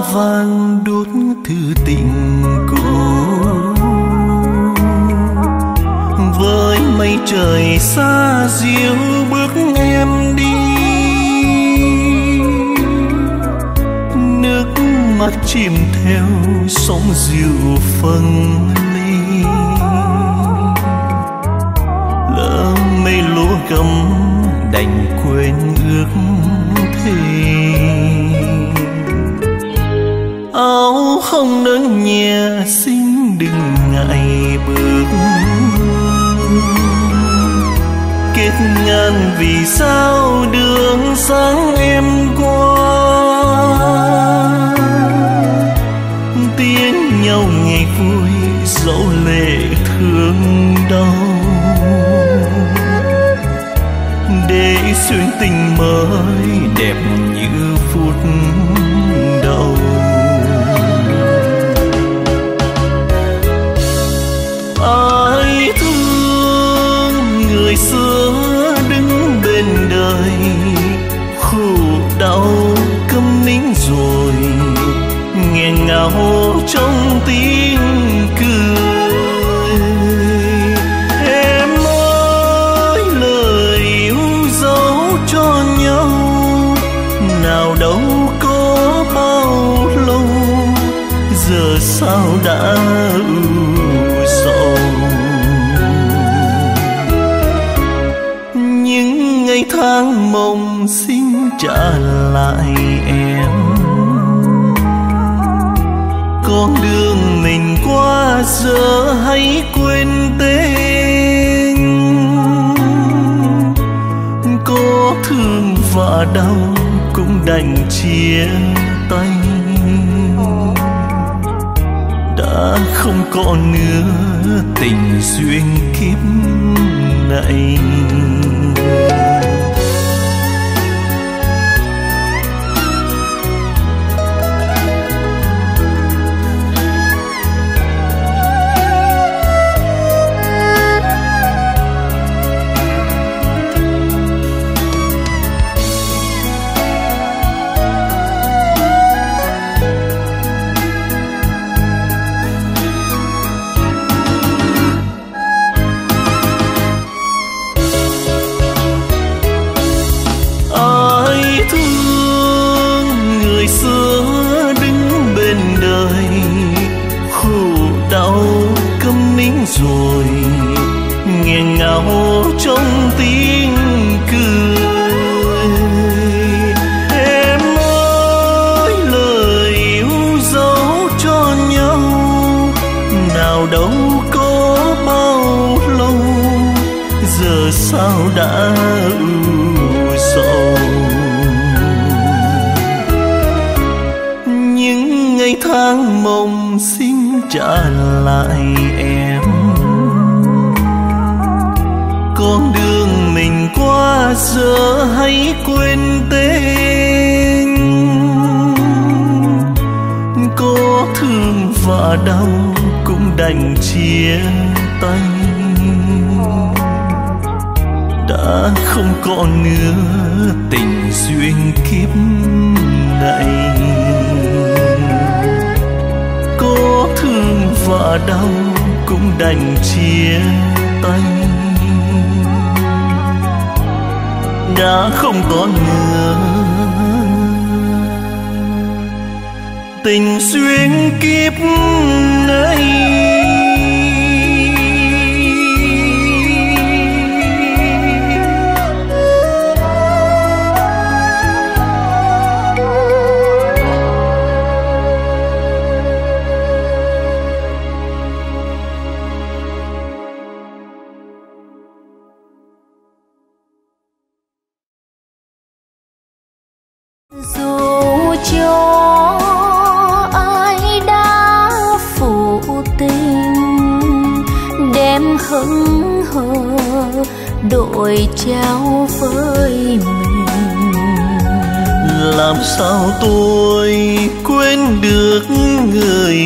vàng đốt thư tình cũ. Với mây trời xa diệu bước em đi. Nước mắt chìm theo sóng dịu phân ly. Lỡ mây lúa gấm đành quên ước thề áo không nâng nhẹ xin đừng ngại bước. Kết ngàn vì sao đường sáng em qua? Tiếng nhau ngày vui dẫu lệ thương đau. Để xuyên tình mới đẹp như phút nghẹn trong tiếng cười. Em ơi, lời yêu dấu cho nhau, nào đâu có bao lâu, giờ sao đã ưu sầu những ngày tháng mong xin trả lại em. Giờ hãy quên tên có thương và đau cũng đành chia tay. Đã không còn nữa tình duyên kiếp này. Giờ sao đã ưu sầu? Những ngày tháng mong xin trả lại em. Con đường mình qua giờ hãy quên tên. Có thương và đau cũng đành chia tay. Đã không còn nữa tình duyên kiếp này. Có thương và đau cũng đành chia tay. Đã không còn nữa tình duyên kiếp này. Đội trao với mình. Làm sao tôi quên được người